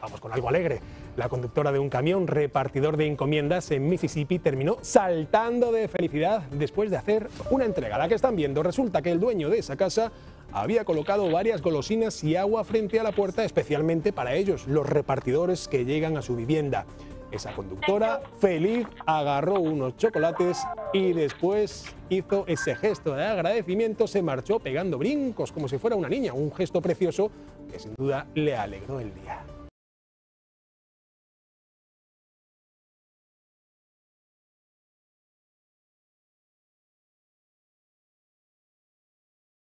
Vamos con algo alegre. La conductora de un camión repartidor de encomiendas en Mississippi terminó saltando de felicidad después de hacer una entrega. La que están viendo, resulta que el dueño de esa casa había colocado varias golosinas y agua frente a la puerta especialmente para ellos, los repartidores que llegan a su vivienda. Esa conductora, feliz, agarró unos chocolates y después hizo ese gesto de agradecimiento, se marchó pegando brincos como si fuera una niña, un gesto precioso que sin duda le alegró el día.